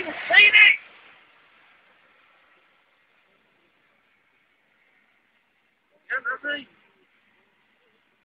I've seen it! Can I see?